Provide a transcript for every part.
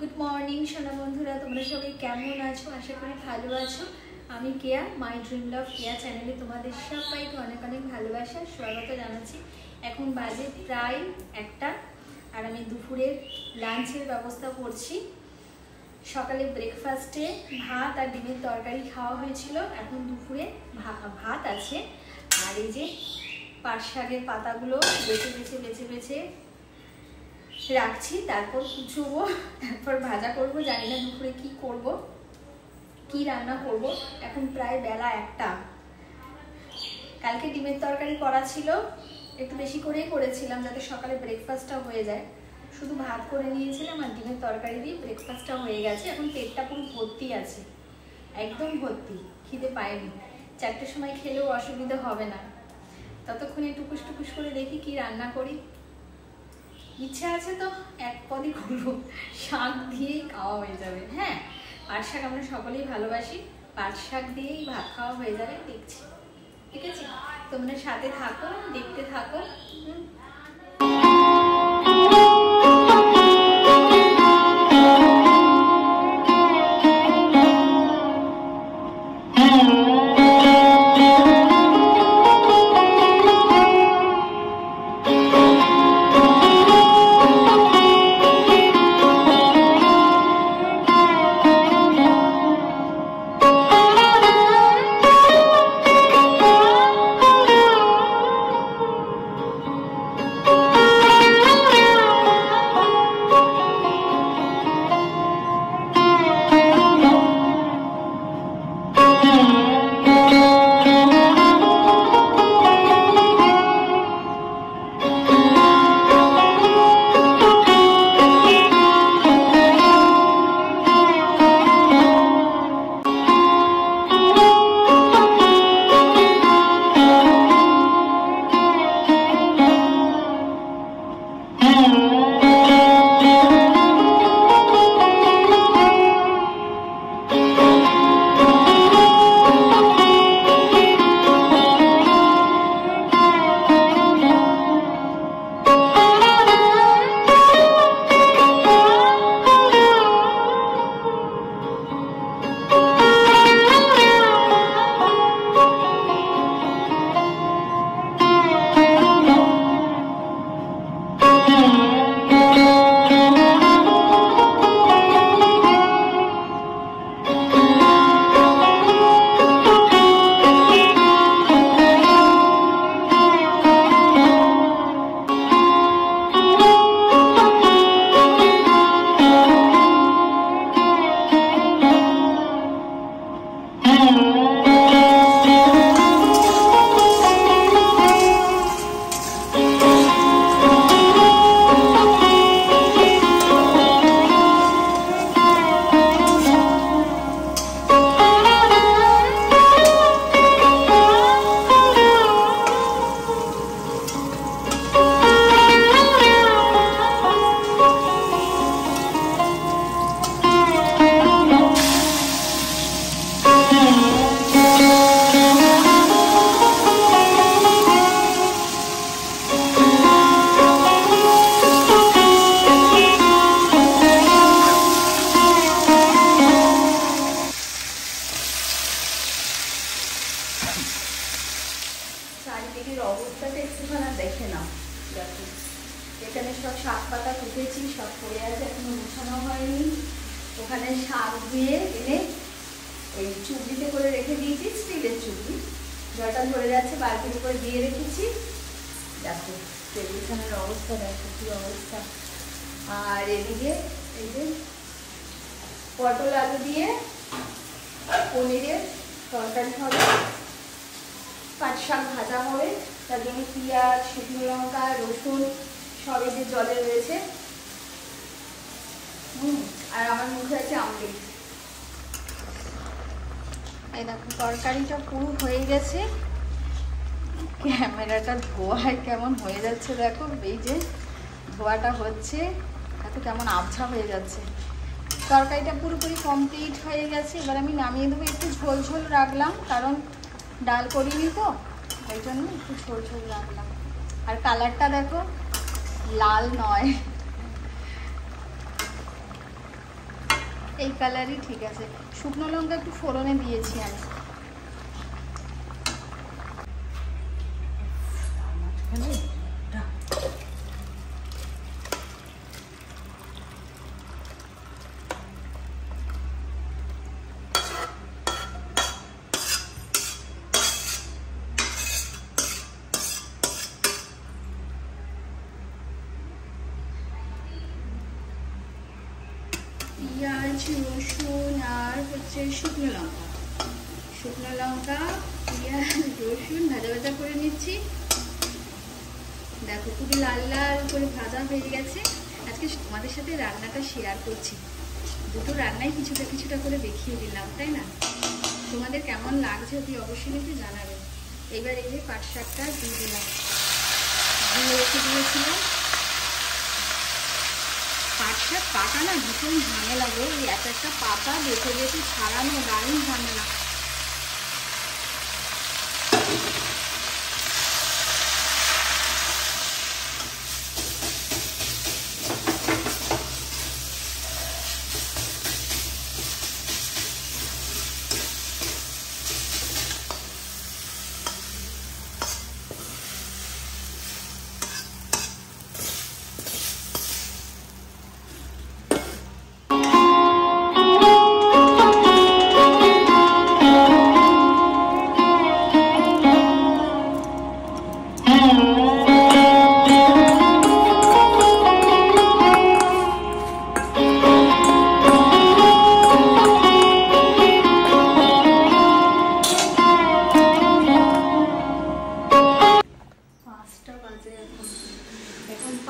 Good morning সোনা বন্ধুরা, তোমরা সবাই কেমন আছো? আশা করি ভালো আছো। আমি কেয়া মাই ড্রিম লাভ কেয়া চ্যানেলে তোমাদের সবাইকে অনেক অনেক ভালোবাসা, স্বাগত জানাচ্ছি। এখন বাজে প্রায় একটা, আর আমি দুপুরের লাঞ্চের ব্যবস্থা করছি। সকালে ব্রেকফাস্টে ভাত আর ডিমের তরকারি খাওয়া হয়েছিল। এখন দুপুরে ভাত আছে। আর এই যে পাট শাকের পাতাগুলো বেছে বেছে বেছে বেছে রাখছি, তারপর কুচবো তারপর ভাজা করব, জানি না দুপুরে কি করব, কি রান্না করব, এখন প্রায় বেলা একটা। কালকে ডিমের তরকারি করা ছিল, একটু বেশি করেই করেছিলাম যাতে সকালে ব্রেকফাস্টটা হয়ে যায়। শুধু ভাত করে নিয়েছিলাম আর ডিমের তরকারি দিয়ে ব্রেকফাস্টটা হয়ে গেছে, এখন পেটটা পুরো ভর্তি আছে। একদম ভর্তি, খিদে পায়নি। চারটের সময় খেলেও অসুবিধা হবে না। ততক্ষণে টুকুস টুকুস করে দেখি কি রান্না করি। ইচ্ছা আছে তো এক পদই করব। শাক দিয়েই খাওয়া হয়ে যাবে হ্যাঁ? পাট শাক আমরা সকলেই ভালোবাসি, পাট শাক দিয়েই ভাত খাওয়া হয়ে যাবে, দেখছি। ঠিক আছে? তোমরা সাথে থাকো, দেখতে থাকো, হুম? Oh. চারিদিকের অবস্থাটা একটুখানি দেখে নাও। দেখো, এখানে সব শাক পাতা কুটেছি, সব পড়ে আছে, এখনও গোছানো হয়নি। ওখানে শাক দিয়ে এনে ওই চুবড়িতে করে রেখে দিয়েছি, স্টিলের চুবড়ি। জলটা ধরে যাচ্ছে, বালতির উপরে দিয়ে রেখেছি। দেখো টেলিভিশনের অবস্থা, দেখো কি অবস্থা। আর এদিকে এই যে পটল আলু দিয়ে পনিরের তরকারি হবে। পাঁচ শাক ভাজা হবে। তার জন্য পেঁয়াজ, শুকনো লঙ্কা, রসুন, সব যে জলে রয়েছে। হুম, আর আমার মুখে আছে আমলেট। এই দেখো, তরকারিটা পুরো হয়ে গেছে। ক্যামেরাটা ধোয়ায় কেমন হয়ে যাচ্ছে দেখো, এই যে ধোয়াটা হচ্ছে, এত কেমন আবছা হয়ে যাচ্ছে। তরকারিটা পুরোপুরি কমপ্লিট হয়ে গেছে। এবার আমি নামিয়ে দেবো, একটু ঝোল ঝোল রাখলাম, কারণ ডাল করিনি তো ওই জন্য একটু ঝোল ঝোল রাখলাম। আর কালারটা দেখো, লাল নয়। এই কালারই ঠিক আছে। শুকনো লঙ্কা একটু ফোড়নে দিয়েছি আমি। পেঁয়াজ রসুন আর হচ্ছে শুকনো লঙ্কা। শুকনো লঙ্কা, পেঁয়াজ, রসুন ভাজা ভাজা করে নিচ্ছি। দেখো খুবই লাল লাল করে ভাজা হয়ে গেছে। আজকে তোমাদের সাথে রান্নাটা শেয়ার করছি। দুটো রান্নাই কিছুটা কিছুটা করে দেখিয়ে দিলাম, তাই না? তোমাদের কেমন লাগছে অতি অবশ্যই একটু জানাবে। এবার এই যে পাট শাকটা দিয়ে দিলাম। দিয়ে রেখে দিয়েছিলাম। পাট শাক পাতা না ভীষণ ঝামেলা গো এই এক একটা পাতা বেছে বেছে ছাড়ানো দারুণ ঝামেলা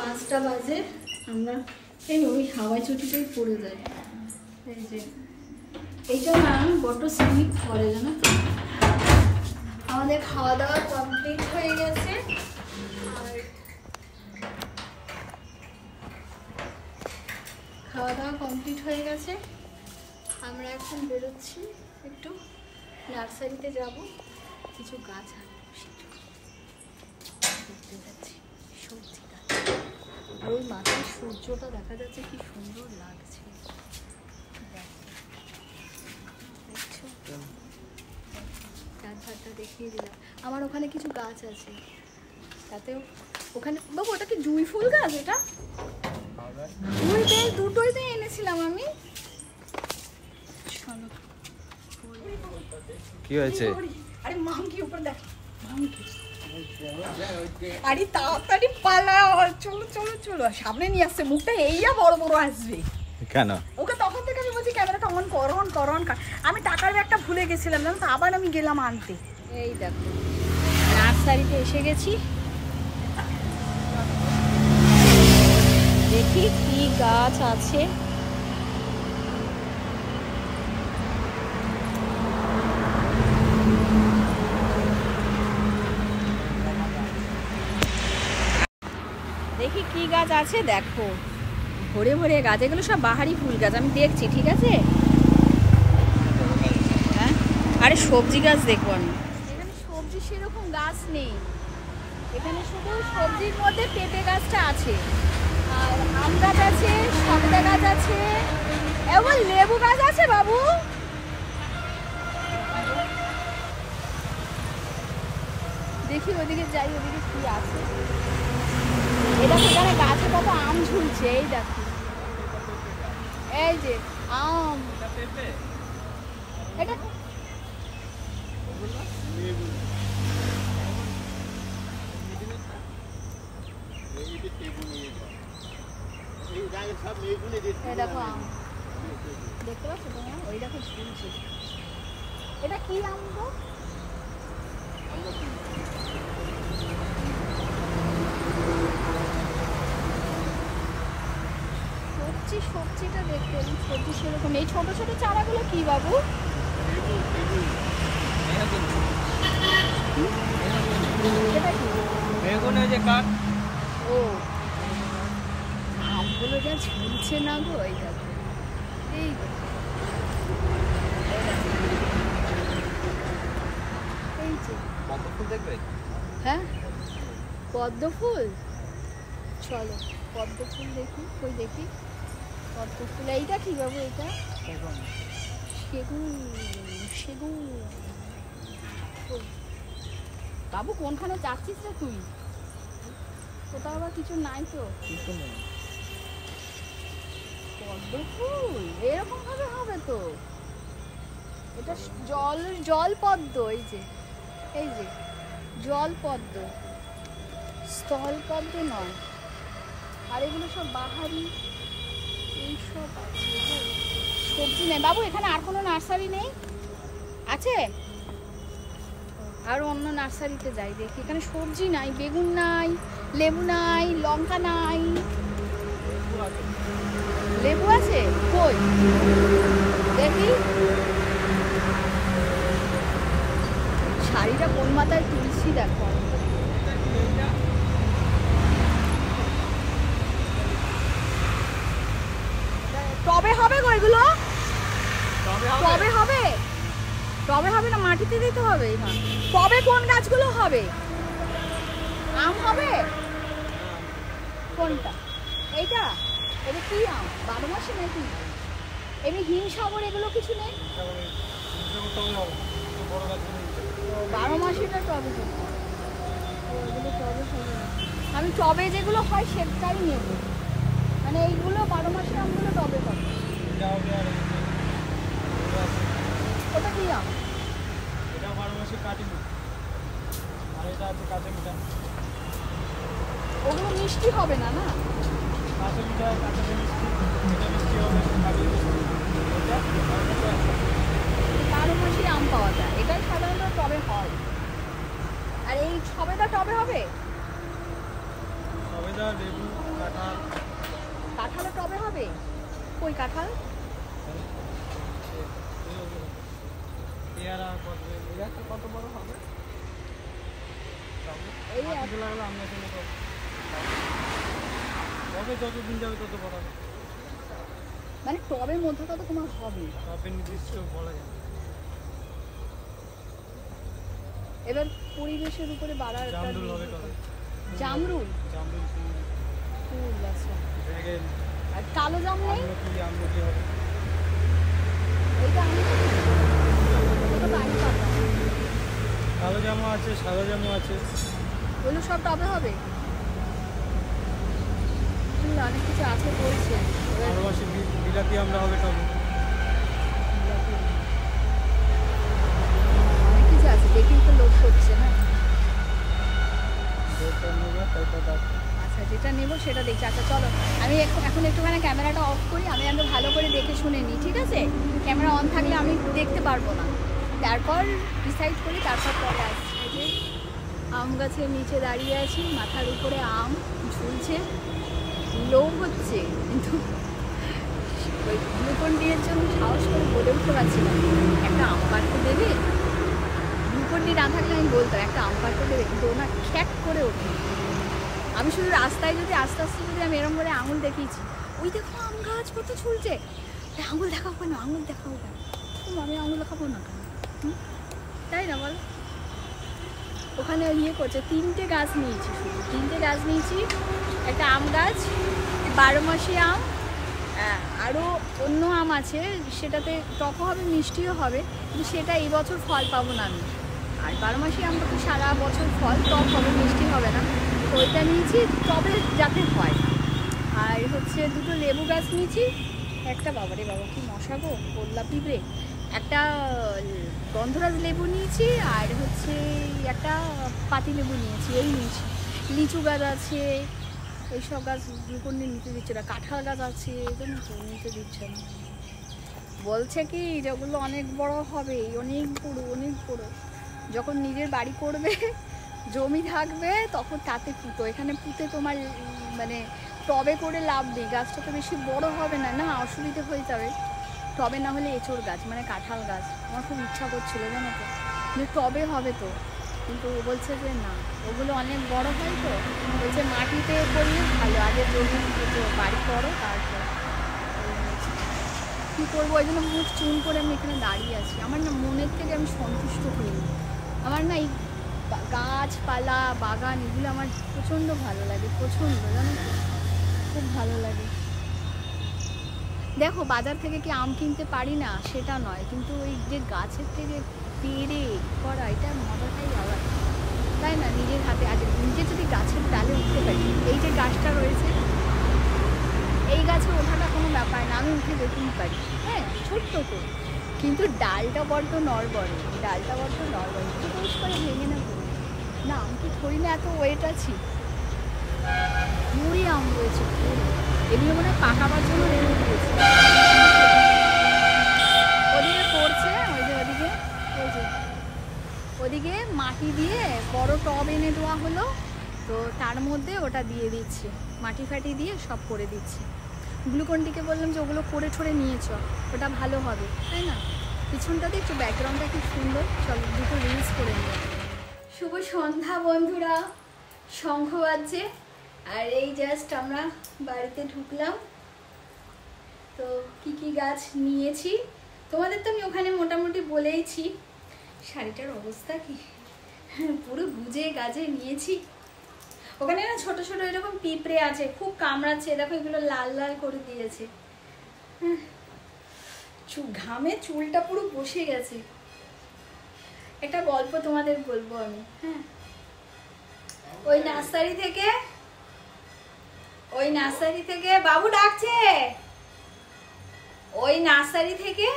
পাঁচটা বাজে, আমরা এই ওই হাওয়াই চটিটাই পড়ে যাই। এই যে, এইটা না বড্ড স্লিপ করে জানো আমাদের খাওয়া দাওয়া কমপ্লিট হয়ে গেছে। আর খাওয়া দাওয়া কমপ্লিট হয়ে গেছে। আমরা এখন বেরোচ্ছি একটু নার্সারিতে যাব। কিছু গাছ আনব, সেটা দেখতে যাচ্ছি। আর ওই মাথায় সূর্যটা দেখা যাচ্ছে কি সুন্দর লাগছে। দেখো। দেখছ? চার ধারটা দেখিয়ে দিলাম। আমার ওখানে কিছু গাছ আছে। তাতেও ওখানে বাবু ওটা কি জুঁই ফুল গাছ এটা? জুঁই বেল দুটোই তো এনেছিলাম আমি। চলো। কি হয়েছে? আরে মাংকি উপর দেখ। মাংকি আরে তাড়াতাড়ি পালাও চলো চলো চলো। সামনে নিয়ে আসছে মুখটা এইয়া বড় বড় আসবে। কেন? ওকে তখন থেকে আমি বলছি ক্যামেরাটা অন কর অন কর অন কর। আমি টাকার ব্যাগটা ভুলে গেছিলাম জানো তো? আবার আমি গেলাম আনতে। এই দেখো নার্সারিতে এসে গেছি। দেখি কি গাছ আছে। দেখি কি গাছ আছে, দেখো। ভরে ভরে গাছ, এগুলো সব বাহারি ফুল গাছ, আমি দেখছি, ঠিক আছে? হ্যাঁ? আরে সবজি গাছ দেখব আমি। এখানে সবজি সেরকম গাছ নেই। এখানে শুধু সবজির মধ্যে পেঁপে গাছটা আছে। আর আম গাছ আছে সবেদা গাছ আছে। এবং লেবু গাছ আছে বাবু? দেখি ওদিকে যাই, ওদিকে কি আছে। এটা গাছে কত আম ঝুলছে, এই দেখো এই যে আম। এটা দেখো দেখতে পাচ্ছ তোমার? ওই দেখো ঝুলছে। এটা কি আম গো? সবজি সবজিটা দেখতে সবজি সেরকম। এই ছোট ছোট চারাগুলো কি বাবু? এটা কি? বেগুন যে কাক ও আমগুলো যা ঝুলছে না গো এই এই এই যে। ফুল দেখবে? হ্যাঁ? পদ্ম ফুল চলো পদ্ম ফুল দেখি কই দেখি। এইটা কি বাবু এটা? সেগুন। সেগুন বাবু কোনখানে যাচ্ছিস রে তুই? কোথাও আবার কিছু নাই তো। এরকম ভাবে হবে তো? এটা জল জল পদ্ম এই যে। এই যে জল পদ্ম। স্থল পদ্ম নয়। আর এগুলো সব বাহারি। সবজি নেই। বাবু, এখানে আর কোনো নার্সারি নেই? আছে? আর অন্য নার্সারিতে যাই দেখি। এখানে সবজি নাই, বেগুন নাই, লেবু নাই, লঙ্কা নাই। লেবু আছে? কই? দেখি। শাড়িটা কোন মাথায় তুলছি দেখো। টবে হবে গো এগুলো? টবে হবে? টবে হবে? না মাটিতে দিতে হবে টবে কোন গাছগুলো হবে? আম হবে? কোনটা? এইটা? এটা কি আম? বারো মাসে নাকি? এমনি হিমসাগর এগুলো কিছু নেই? বারো মাসেটা। টবে আমি টবে যেগুলো হয় সেটাই নেব। মানে এইগুলো বারো মাসের আমগুলো টবে হবে ওটা কি আম? ওগুলো মিষ্টি হবে না না? বারো মাসে আম। পাওয়া যায়। এটাই সাধারণত টবে হয়। আর এই সবেদা টবে হবে? লেবু কাঁঠাল। কাঁঠালও টবে হবে? কই কাঁঠাল? কত কত বড় হবে? তবে যতদিন যাবে তত বড় মানে টবের মধ্যটা তো তোমার হবে। তবে নির্দিষ্ট বলা যায় এবার পরিবেশের উপরে বাড়ার জামরুল হবে জামরুল? জামরুল ফুল। আচ্ছা। আর কালো জাম নেই। কালো জামা আছে সাদা জামা আছে। ওগুলো সব টবে হবে? অনেক কিছু আছে বলছে। বারো মাসে বিলাতি আমরা হবে টবে। অনেক কিছু আছে দেখেই তো লোক করছে না। আচ্ছা যেটা নেব সেটা দেখছি। আচ্ছা চলো। আমি এখন একটুখানি ক্যামেরাটা অফ করি, আমি একটু ভালো করে দেখে শুনে নিই, ঠিক আছে? ক্যামেরা অন থাকলে আমি দেখতে পারব না। তারপর ডিসাইড করি, তারপর পরে আসছি। যে আম গাছের নিচে দাঁড়িয়ে আছি, মাথার উপরে আম ঝুলছে, লো হচ্ছে, কিন্তু ওই গ্লুকন ডিয়ের জন্য সাহস করে বলে উঠতে পারছি না। একটা আম পাড়তে দেবে? গ্লুকন ডি না থাকলে আমি বলতাম, একটা আম পাড়তে দেবে, কিন্তু ওনার খ্যাক করে ওঠে। আমি শুধু রাস্তায় যদি আস্তে আস্তে যদি আমি এরকম করে আঙুল দেখিয়েছি ওই দেখো আম গাছ কত ঝুলছে আঙুল দেখাবো কেন? আঙুল দেখাবো কেন? আমি আঙুল দেখাবো না কেন? তাই না বল? ওখানে ইয়ে করছে তিনটে গাছ নিয়েছি শুধু। তিনটে গাছ নিয়েছি একটা আম গাছ বারো মাসি আম আহ, আরও অন্য আম আছে সেটাতে টকও হবে মিষ্টিও হবে কিন্তু সেটা এই বছর ফল পাবো না আমি। আর বারো মাসি আম তো সারা বছর ফল টক হবে মিষ্টি হবে না। ওইটা নিয়েছি, তবে যাতে হয়। আর হচ্ছে দুটো লেবু গাছ নিয়েছি, একটা বাবারে বাবা, কি মশা গো, গোল্লা পিঁপড়ে। একটা গন্ধরাজ লেবু নিয়েছি, আর হচ্ছে একটা পাতি লেবু নিয়েছি, এই নিয়েছি। লিচু গাছ আছে, এইসব গাছ গ্লুকন ডি নিতে দিচ্ছে না, কাঁঠাল গাছ আছে, এই জন্য নিতে দিচ্ছে না। বলছে কি, যেগুলো অনেক বড় হবে, অনেক বড় অনেক বড়। যখন নিজের বাড়ি করবে জমি থাকবে, তখন তাতে পুতো। এখানে পুঁতে তোমার মানে টবে করে লাভ নেই। গাছটা তো বেশি বড় হবে না না? অসুবিধে হয়ে যাবে। টবে না হলে এঁচড় গাছ মানে কাঁঠাল গাছ। আমার খুব ইচ্ছা করছিল, জানো তো? যে টবে হবে তো। কিন্তু ও বলছে যে না। ওগুলো অনেক বড় হয় তো। বলছে মাটিতে করলে ভালো। আগে জমি বাড়ি করো, তারপর। কী করব? ওই জন্য মুখ চুন করে আমি এখানে দাঁড়িয়ে আছি। আমার না মনের থেকে আমি সন্তুষ্ট হইনি। আমার না এই গাছপালা, বাগান, এগুলো আমার প্রচণ্ড ভালো লাগে, প্রচণ্ড, জানো খুব ভালো লাগে। দেখো, বাজার থেকে কি আম কিনতে পারি না? সেটা নয়, কিন্তু ওই যে গাছের থেকে পেরে করা, এটা মজাটাই আবার তাই না? নিজের হাতে আজ নিজে যদি গাছের ডালে উঠতে পারি, এই যে গাছটা রয়েছে, এই গাছে ওঠাটা কোনো ব্যাপার না, আমি উঠে দেখতেই পারি। হ্যাঁ ছোট্ট তো কিন্তু ডালটা বড্ড নড়বড়ে, ডালটা বড্ড নড়বড়ে, একটু বেশ করে ভেঙে না পড়ে না, আমি কি থরি না এত ওয়েট আছি। মুড়ি আম রয়েছে এগুলো মনে হয় পাকাবার জন্য রেখে দিয়েছে ওদিকে পড়ছে ওই যে ওদিকে ওদিকে মাটি দিয়ে বড় টব এনে দেওয়া হলো, তো তার মধ্যে ওটা দিয়ে দিচ্ছে। মাটি ফাটি দিয়ে সব করে দিচ্ছে। গ্লুকনটিকে বললাম যে ওগুলো করে ঠরে নিয়েছ ওটা ভালো হবে, তাই না? পিছনটা দেখছ ব্যাকগ্রাউন্ডটা কি সুন্দর, চল দুটো রিলস করে নিয়ে শুভ সন্ধ্যা বন্ধুরা। শঙ্খ বাজছে। আর এই জাস্ট আমরা বাড়িতে ঢুকলাম। তো কি কি গাছ নিয়েছি? তোমাদের তো আমি ওখানে মোটামুটি বলেইছি। শাড়িটার অবস্থা কি? পুরো গুজে গাজে নিয়েছি। ওখানে না ছোট ছোট এরকম পিঁপড়ে আছে খুব কামড়াচ্ছে। দেখো এগুলো লাল লাল করে দিয়েছে। হ্যাঁ, ঘামে চুলটা পুরো বসে গেছে। একটা গল্প তোমাদের বলব আমি। হ্যাঁ। ওই নার্সারি থেকে ওই নার্সারি থেকে বাবু ডাকছে। ওই নার্সারি থেকে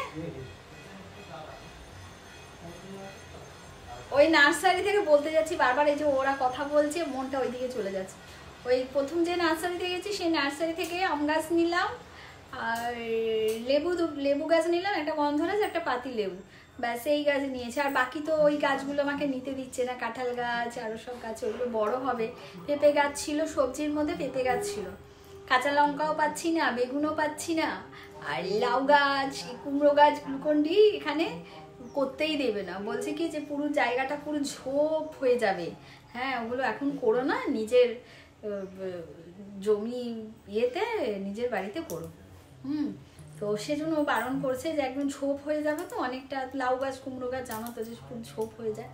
ওই নার্সারি থেকে বলতে যাচ্ছি বারবার এই যে ওরা কথা বলছে মনটা ওইদিকে চলে যাচ্ছে। ওই প্রথম যে নার্সারিতে গেছি সেই নার্সারি থেকে আম গাছ নিলাম আর লেবু লেবু গাছ নিলাম একটা গন্ধ গন্ধরাজ একটা পাতি লেবু। ব্যাস, এই গাছ নিয়েছে। আর বাকি তো ওই গাছগুলো আমাকে নিতে দিচ্ছে না, কাঁঠাল গাছ আরও সব গাছ, ওগুলো বড় হবে। পেঁপে গাছ ছিল, সবজির মধ্যে পেঁপে গাছ ছিল। কাঁচা লঙ্কাও পাচ্ছি না, বেগুনও পাচ্ছি না। আর লাউ গাছ কুমড়ো গাছ গ্লুকন্ডি এখানে করতেই দেবে না। বলছে কি যে পুরো জায়গাটা পুরো ঝোপ হয়ে যাবে। হ্যাঁ ওগুলো এখন করো না, নিজের জমি ইয়েতে, নিজের বাড়িতে করো। হুম। তো সেজন্য বারণ করছে যে একদম ঝোপ হয়ে যাবে তো, অনেকটা লাউ গাছ, কুমড়ো গাছ, জানো তো যে খুব ঝোপ হয়ে যায়।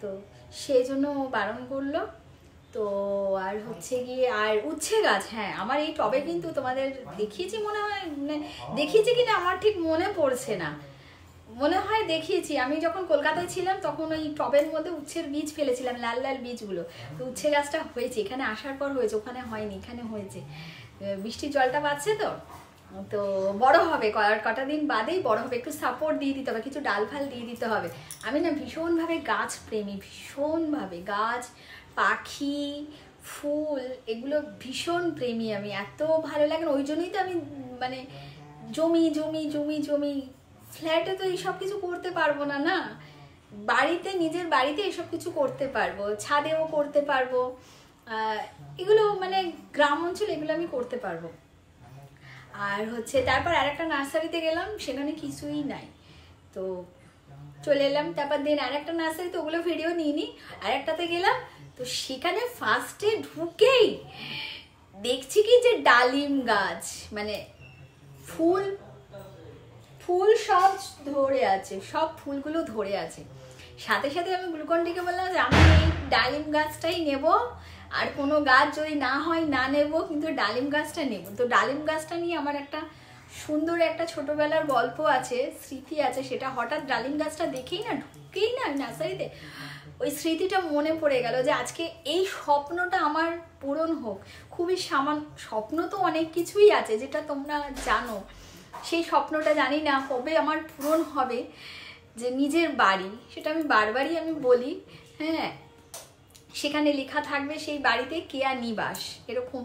তো সেই জন্য বারণ করল। তো আর হচ্ছে গিয়ে, আর উচ্ছে গাছ হ্যাঁ আমার এই টবে কিন্তু তোমাদের দেখিয়েছি মনে হয় মানে দেখিয়েছি কিনা আমার ঠিক মনে পড়ছে না। মনে হয় দেখিয়েছি। আমি যখন কলকাতায় ছিলাম তখন ওই টবের মধ্যে উচ্ছের বীজ ফেলেছিলাম, লাল লাল বীজগুলো। তো উচ্ছে গাছটা হয়েছে, এখানে আসার পর হয়েছে, ওখানে হয়নি, এখানে হয়েছে। বৃষ্টির জলটা পাচ্ছে তো? তো বড় হবে কটা দিন বাদেই বড় হবে। একটু সাপোর্ট দিয়ে দিতে হবে, কিছু ডাল ফাল দিয়ে দিতে হবে। আমি না ভীষণভাবে গাছ প্রেমী, ভীষণভাবে। গাছ, পাখি, ফুল, এগুলো ভীষণ প্রেমী আমি। এত ভালো লাগে ওই জন্যই তো আমি মানে জমি জমি জমি জমি, ফ্ল্যাটে তো এইসব কিছু করতে পারব না না? বাড়িতে, নিজের বাড়িতে এসব কিছু করতে পারব, ছাদেও করতে পারব। এগুলো মানে গ্রাম অঞ্চল এগুলো আমি করতে পারব। আর হচ্ছে তারপর আর একটা নার্সারিতে গেলাম, সেখানে কিছুই নাই। তো চলে এলাম, তারপর দিন আরেকটা নার্সারিতে, ওগুলো ভিডিও নিইনি। আরেকটাতে গেলাম, তো সেখানে ফার্স্টে ঢুকেই দেখছি কি যে ডালিম গাছ মানে ফুল ফুল সব ধরে আছে, সব ফুলগুলো ধরে আছে। সাথে সাথে আমি গ্লুকনডিকে বললাম যে, আমি এই ডালিম গাছটাই নেব। আর কোনো গাছ যদি না হয়, না নেব, কিন্তু ডালিম গাছটা নেব। তো ডালিম গাছটা নিয়ে আমার একটা সুন্দর একটা ছোটবেলার গল্প আছে, স্মৃতি আছে, সেটা হঠাৎ ডালিম গাছটা দেখেই না, ঢুকেই না আমি নার্সারিতে। ওই স্মৃতিটা মনে পড়ে গেল যে আজকে এই স্বপ্নটা আমার পূরণ হোক। খুবই সামান স্বপ্ন তো অনেক কিছুই আছে, যেটা তোমরা জানো। সেই স্বপ্নটা জানি না কবে আমার পূরণ হবে, যে নিজের বাড়ি, সেটা আমি বারবারই আমি বলি হ্যাঁ। সেখানে লেখা থাকবে সেই বাড়িতে কেয়া নিবাস। এরকম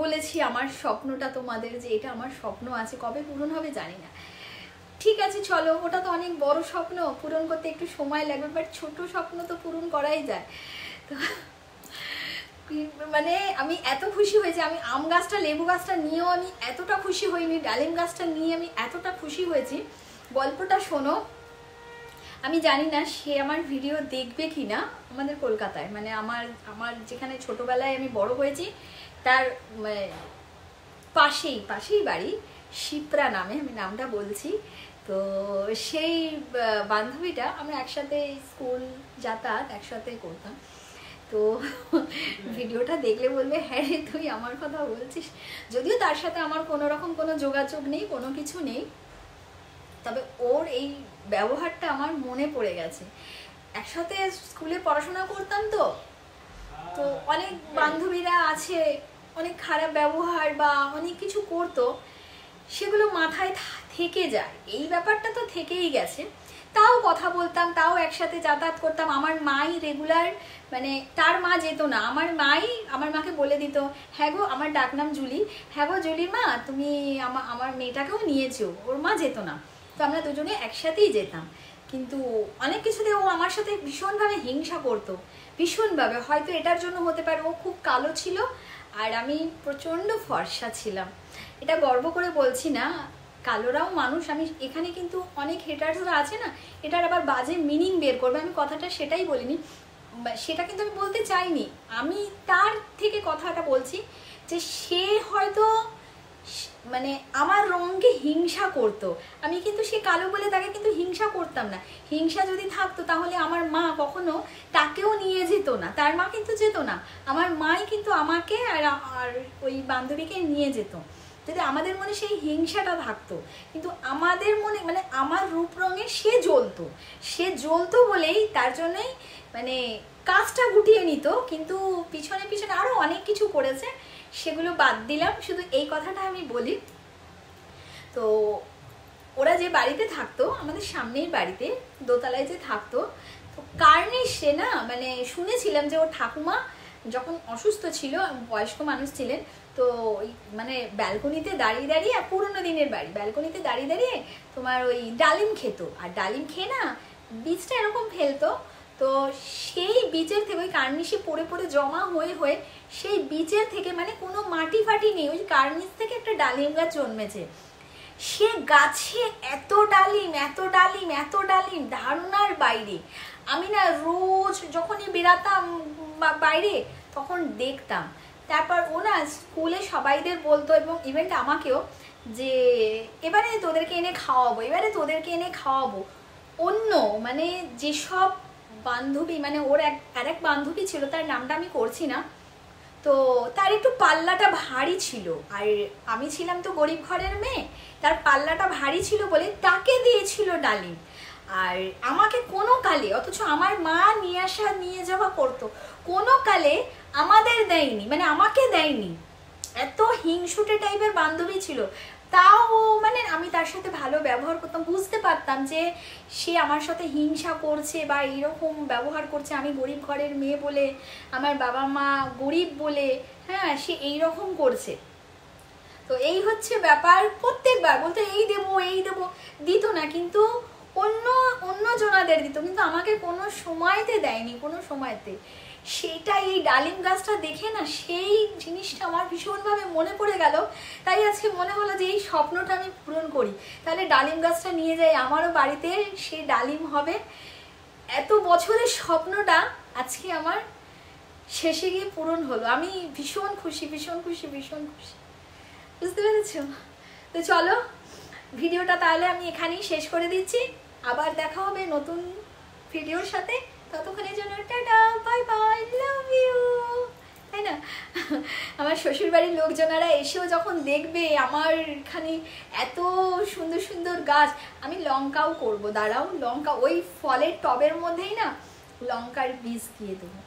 বলেছি আমার স্বপ্নটা তোমাদের যে এটা আমার স্বপ্ন আছে, কবে পূরণ হবে জানি না। ঠিক আছে, চলো, ওটা তো অনেক বড় স্বপ্ন, পূরণ করতে একটু সময় লাগবে বাট ছোট স্বপ্ন তো পূরণ করাই যায়। তো মানে আমি এত খুশি হয়েছি, আমি আম গাছটা, লেবু গাছটা নিয়েও আমি এতটা খুশি হইনি, ডালিম গাছটা নিয়ে আমি এতটা খুশি হয়েছি। গল্পটা শোনো আমি জানি না সে আমার ভিডিও দেখবে কি না আমাদের কলকাতায়। মানে আমার আমার যেখানে ছোটবেলায় আমি বড় হয়েছি তার মানে, পাশেই পাশেই বাড়ি শিপ্রা নামে আমি নামটা বলছি। তো সেই বান্ধবীটা আমরা একসাথে স্কুল যাতায়াত একসাথে করতাম। তো ভিডিওটা দেখলে বলবে হ্যাঁ রে তুই আমার কথা বলছিস। যদিও তার সাথে আমার কোনো রকম কোনো যোগাযোগ নেই কোনো কিছু নেই। তবে ওর এই ব্যবহারটা আমার মনে পড়ে গেছে। একসাথে স্কুলে পড়াশোনা করতাম তো তো অনেক বান্ধবীরা আছে, অনেক খারাপ ব্যবহার বা অনেক কিছু করতো, সেগুলো মাথায় থেকে যায়। এই ব্যাপারটা তো থেকেই গেছে। তাও কথা বলতাম, তাও একসাথে যাতায়াত করতাম। আমার মাই রেগুলার মানে তার মা যেত না। আমার মাই, আমার মাকে বলে দিত হ্যাঁ গো, আমার ডাকনাম জুলি। হ্যাঁ গো জুলি মা তুমি আমার আমার মেয়েটাকেও নিয়েছো। ওর মা যেত না। তো আমরা দুজনে একসাথেই যেতাম। কিন্তু অনেক কিছুতে ও আমার সাথে ভীষণভাবে হিংসা করতো। ভীষণভাবে। হয়তো এটার জন্য হতে পারে ও খুব কালো ছিল আর আমি প্রচণ্ড ফর্সা ছিলাম। এটা গর্ব করে বলছি না, কালোরাও মানুষ। আমি এখানে কিন্তু অনেক হেটার্সরা আছে না, এটার আবার বাজে মিনিং বের করবে। আমি কথাটা সেটাই বলিনি। সেটা কিন্তু আমি বলতে চাইনি। আমি তার থেকে কথাটা বলছি যে সে হয়তো মানে আমার রঙকে হিংসা করতো। আমি কিন্তু সে কালো বলে তাকে কিন্তু হিংসা করতাম না। হিংসা যদি থাকতো তাহলে আমার মা কখনো তাকেও নিয়ে যেত না। তার মা কিন্তু যেত না। আমার মাই কিন্তু আমাকে আর আর ওই বান্ধবীকে নিয়ে যেত। যদি আমাদের মনে সেই হিংসাটা থাকতো। কিন্তু আমাদের মনে মানে আমার রূপ রঙে সে জ্বলতো। সে জ্বলতো বলেই তার জন্যই মানে কাজটা গুটিয়ে নিত। কিন্তু পিছনে পিছনে আরও অনেক কিছু করেছে। সেগুলো বাদ দিলাম। শুধু এই কথাটা আমি বলি। তো ওরা যে বাড়িতে থাকতো, আমাদের সামনেই বাড়িতে, দোতলায় যে থাকতো, তো কার্নিশে না মানে শুনেছিলাম যে ও ঠাকুমা যখন অসুস্থ ছিল বয়স্ক মানুষ ছিলেন, তো ওই মানে ব্যালকনিতে দাঁড়িয়ে দাঁড়িয়ে, আর পুরোনো দিনের বাড়ি, ব্যালকনিতে দাঁড়িয়ে দাঁড়িয়ে তোমার ওই ডালিম খেত। আর ডালিম খেয়ে না, বীজটা এরকম ফেলতো তো সেই বীজের থেকে ওই কার্নিশে পড়ে পড়ে জমা হয়ে হয়ে সেই বীজের থেকে মানে কোনো মাটি ফাটি নেই, ওই কার্নিশ থেকে একটা ডালিম গাছ জন্মেছে। সে গাছে এত ডালিম এত ডালিম এত ডালিম ধারণার বাইরে। আমি না রোজ যখনই বেরাতাম বাইরে, তখন দেখতাম। তারপর ও না স্কুলে সবাইদের বলতো এবং ইভেন্ট আমাকেও যে, এবারে তোদেরকে এনে খাওয়াবো, এবারে তোদেরকে এনে খাওয়াবো। অন্য মানে যেসব বান্ধবী মানে ওর এক আর এক বান্ধবী ছিল, তার নামটা আমি করছি না। তো তার একটু পাল্লাটা ভারী ছিল। আর আমি ছিলাম তো গরিব ঘরের মেয়ে, তার পাল্লাটা ভারী ছিল বলে তাকে দিয়েছিল ডালিম। আর আমাকে কোনো কালে, অথচ আমার মা নিয়ে আসা, নিয়ে যাওয়া করতো, কোনো কালে আমাদের দেয়নি মানে আমাকে দেয়নি। এত হিংসুটে টাইপের বান্ধবী ছিল। তাও মানে আমি তার সাথে ভালো ব্যবহার করতাম, বুঝতে পারতাম যে সে আমার সাথে হিংসা করছে বা এরকম ব্যবহার করছে। আমি গরিব ঘরের মেয়ে বলে, আমার বাবা মা গরিব বলে হ্যাঁ সে এই রকম করছে। তো এই হচ্ছে ব্যাপার প্রত্যেকবার। বলতে, এই দেবো এই দেবো। দিত না, কিন্তু অন্য অন্য জনাদের দিত। কিন্তু আমাকে কোনো সময়তে দেয়নি, কোনো সময়তে। সেটা এই ডালিম গাছটা দেখে না সেই জিনিসটা আমার ভীষণভাবে মনে পড়ে গেল। তাই আজকে মনে হলো যে এই স্বপ্নটা আমি পূরণ করি। তাহলে ডালিম গাছটা নিয়ে যাই আমারও বাড়িতে সেই ডালিম হবে। এত বছরের স্বপ্নটা আজকে আমার শেষে গিয়ে পূরণ হলো। আমি ভীষণ খুশি ভীষণ খুশি ভীষণ খুশি। বুঝতে পেরেছ? তো চলো, ভিডিওটা তাহলে আমি এখানেই শেষ করে দিচ্ছি। আবার দেখা হবে নতুন ভিডিওর সাথে। ততক্ষণের জন্য tata bye bye love you তাই না? আমার শ্বশুরবাড়ির লোকজনেরা এসেও যখন দেখবে আমার এখানে এত সুন্দর সুন্দর গাছ, আমি লঙ্কাও করব, দাঁড়াও, লঙ্কা ওই ফলের টবের মধ্যেই না লঙ্কার বীজ দিয়ে দেবো।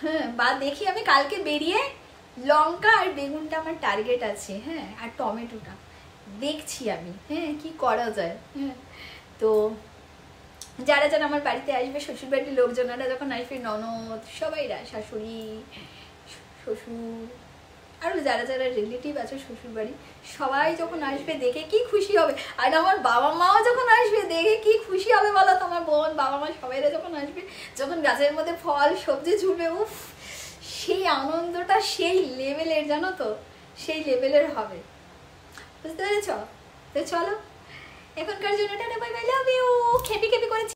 হ্যাঁ বা দেখি আমি কালকে বেরিয়ে লঙ্কা আর বেগুনটা আমার টার্গেট আছে হ্যাঁ আর টমেটোটা। দেখছি আমি হ্যাঁ কি করা যায় হ্যাঁ। তো যারা যারা আমার বাড়িতে আসবে শ্বশুর বাড়ির লোকজনেরা যখন আসবে, ননদ সবাইরা শাশুড়ি, শ্বশুর আরও যারা যারা রিলেটিভ আছে শ্বশুর বাড়ি সবাই যখন আসবে দেখে কি খুশি হবে। আর আমার বাবা মাও যখন আসবে দেখে কি খুশি হবে বলো তোমার বোন, বাবা মা সবাইরা যখন আসবে, যখন গাছের মধ্যে ফল, সবজি ঝুলবে, উফ, সেই আনন্দটা সেই লেভেলের জানো তো? সেই লেভেলের হবে। বুঝতে পেরেছ? তো চলো এখনকার জন্য tata bye bye love you খেপি খেপি করে